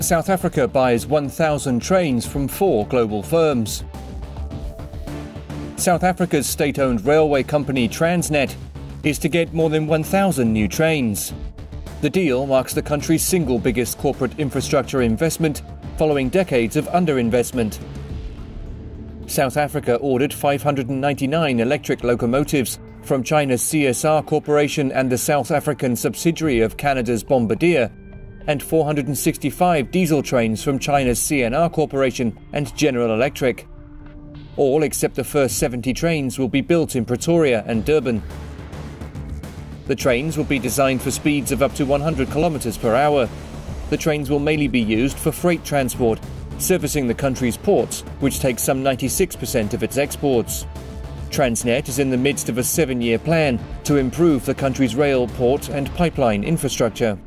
South Africa buys 1,000 trains from four global firms. South Africa's state owned railway company Transnet is to get more than 1,000 new trains. The deal marks the country's single biggest corporate infrastructure investment following decades of underinvestment. South Africa ordered 599 electric locomotives from China's CSR Corporation and the South African subsidiary of Canada's Bombardier, and 465 diesel trains from China's CNR Corporation and General Electric. All except the first 70 trains will be built in Pretoria and Durban. The trains will be designed for speeds of up to 100 kilometers per hour. The trains will mainly be used for freight transport, servicing the country's ports, which take some 96% of its exports. Transnet is in the midst of a seven year plan to improve the country's rail, port, and pipeline infrastructure.